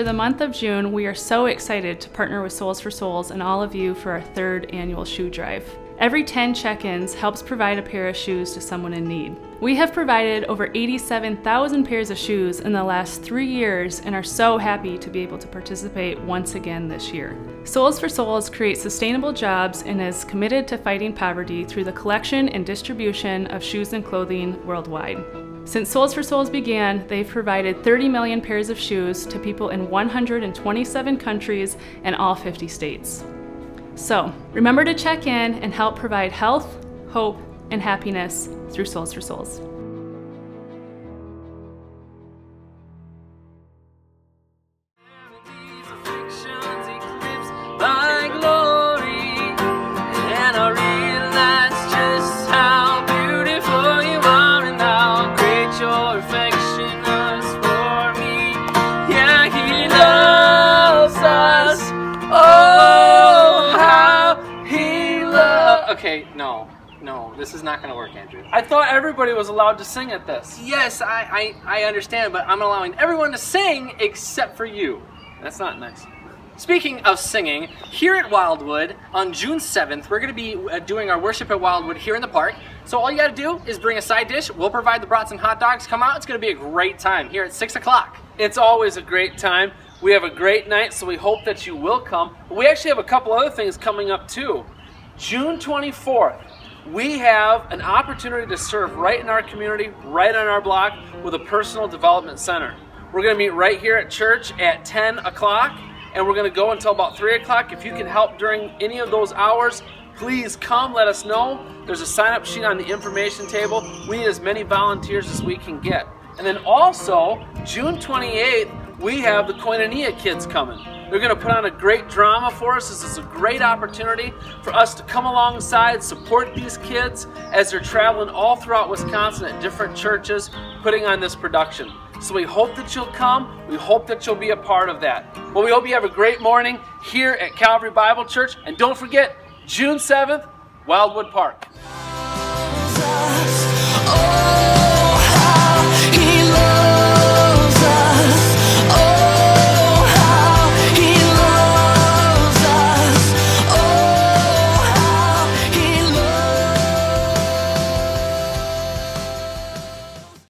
for the month of June, we are so excited to partner with Soles4Souls and all of you for our third annual shoe drive. Every 10 check ins helps provide a pair of shoes to someone in need. We have provided over 87,000 pairs of shoes in the last three years and are so happy to be able to participate once again this year. Soles4Souls creates sustainable jobs and is committed to fighting poverty through the collection and distribution of shoes and clothing worldwide. Since Soles4Souls began, they've provided 30 million pairs of shoes to people in 127 countries and all 50 states. So remember to check in and help provide health, hope, and happiness through Soles4Souls. Okay, no, no, this is not going to work, Andrew. I thought everybody was allowed to sing at this. Yes, I, I, I understand, but I'm allowing everyone to sing except for you. That's not nice. Speaking of singing, here at Wildwood on June 7th, we're going to be uh, doing our worship at Wildwood here in the park. So all you got to do is bring a side dish. We'll provide the brats and hot dogs. Come out. It's going to be a great time here at 6 o'clock. It's always a great time. We have a great night, so we hope that you will come. We actually have a couple other things coming up too. June 24th, we have an opportunity to serve right in our community, right on our block, with a personal development center. We're going to meet right here at church at 10 o'clock, and we're going to go until about 3 o'clock. If you can help during any of those hours, please come, let us know. There's a sign up sheet on the information table. We need as many volunteers as we can get. And then also, June 28th, we have the Koinonia kids coming. They're going to put on a great drama for us. This is a great opportunity for us to come alongside, support these kids as they're traveling all throughout Wisconsin at different churches putting on this production. So we hope that you'll come. We hope that you'll be a part of that. Well, we hope you have a great morning here at Calvary Bible Church. And don't forget, June 7th, Wildwood Park.